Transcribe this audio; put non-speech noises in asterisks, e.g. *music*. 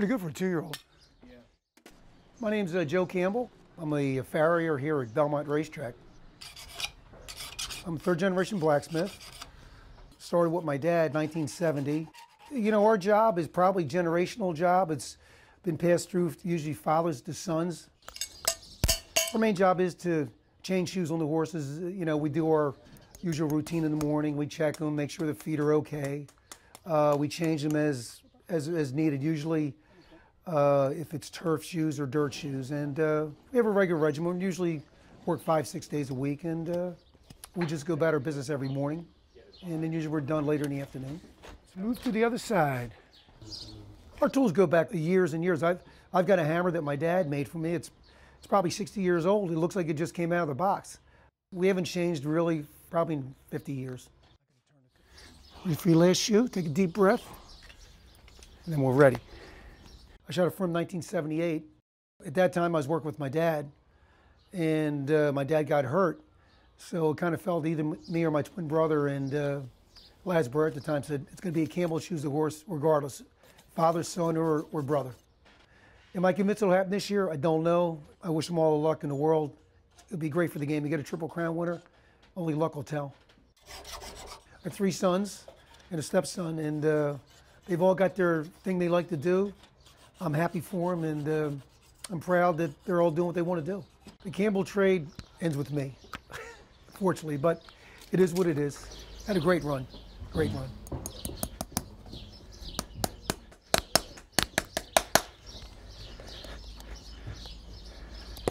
pretty good for a two-year-old. My name's uh, Joe Campbell. I'm a farrier here at Belmont Racetrack. I'm a third-generation blacksmith. Started with my dad, 1970. You know, our job is probably generational job. It's been passed through usually fathers to sons. Our main job is to change shoes on the horses. You know, we do our usual routine in the morning. We check them, make sure the feet are okay. Uh, we change them as, as, as needed, usually uh, if it's turf shoes or dirt shoes. And uh, we have a regular regimen. We usually work five, six days a week, and uh, we just go about our business every morning. And then usually we're done later in the afternoon. Let's move to the other side. Our tools go back years and years. I've, I've got a hammer that my dad made for me. It's, it's probably 60 years old. It looks like it just came out of the box. We haven't changed really probably in 50 years. If your last shoe. Take a deep breath, and then we're ready. I shot it from 1978. At that time, I was working with my dad, and uh, my dad got hurt. So it kind of fell to either me or my twin brother. And uh, Laz Barrera at the time said, it's going to be a Campbell Choose the Horse regardless, father, son, or, or brother. Am I convinced it'll happen this year? I don't know. I wish them all the luck in the world. It'd be great for the game to get a Triple Crown winner. Only luck will tell. I have three sons and a stepson, and uh, they've all got their thing they like to do. I'm happy for them, and uh, I'm proud that they're all doing what they want to do. The Campbell trade ends with me, *laughs* fortunately, but it is what it is. Had a great run, great run.